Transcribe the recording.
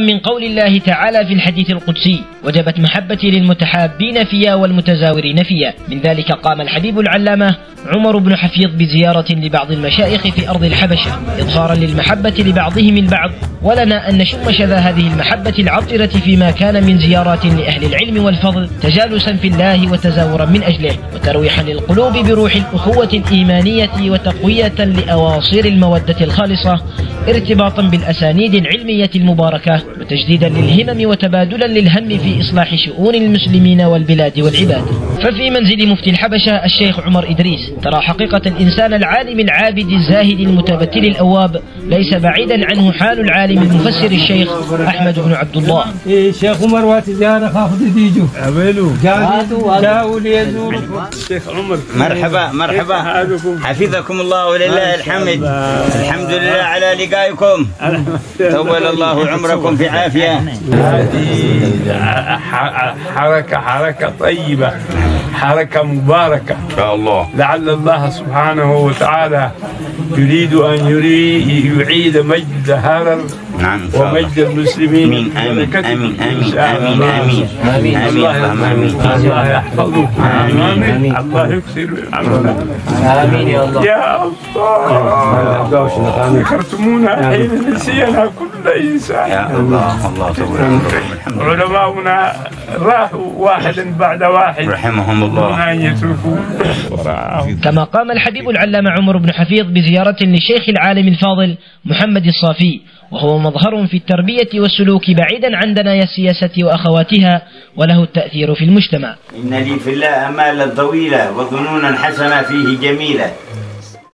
من قول الله تعالى في الحديث القدسي وجبت محبتي للمتحابين فيا والمتزاورين فيا. من ذلك قام الحبيب العلامة عمر بن حفيظ بزيارة لبعض المشايخ في أرض الحبشة إظهارا للمحبة لبعضهم البعض. ولنا أن نشم شذا هذه المحبة العطرة فيما كان من زيارات لأهل العلم والفضل تجالسا في الله وتزاورا من أجله وترويحا للقلوب بروح الأخوة الإيمانية وتقوية لأواصر المودة الخالصة ارتباطا بالأسانيد العلمية المباركة وتجديدا للهمم وتبادلا للهم في إصلاح شؤون المسلمين والبلاد والعباد. ففي منزل مفتي الحبشة الشيخ عمر إدريس ترى حقيقة الإنسان العالم العابد الزاهد المتبتل الأواب ليس بعيدا عنه حال العالم المفسر الشيخ أحمد بن عبد الله. إيه شيخ عمر وقت زيارة خافض ديجو عملوا جاءوا جاءوا ليزوروا الشيخ عمر. مرحبا مرحبا. حفظكم الله ولله الحمد. الحمد لله على لقائكم. طول الله عمركم في عافية. هذه حركة حركة طيبة. حركة مباركة يا الله لعل الله سبحانه وتعالى يريد أن يري يعيد مجد هرر نعم. ومجد المسلمين آمين آمين آمين آمين آمين. آمين آمين آمين آمين الله يحفظك آمين الله يكثر آمين يا الله يا الله ذكرتمونا حين نسينا كل يا الله الله لله. علماؤنا راحوا واحدا بعد واحد. رحمهم دون الله يتركوا وراءهم. كما قام الحبيب العلامة عمر بن حفيظ بزيارة للشيخ العالم الفاضل محمد الصافي وهو مظهر في التربية والسلوك بعيدا عن دنايا السياسة وأخواتها وله التأثير في المجتمع. إن لي في الله أمالا طويلة وظنونا حسنة فيه جميلة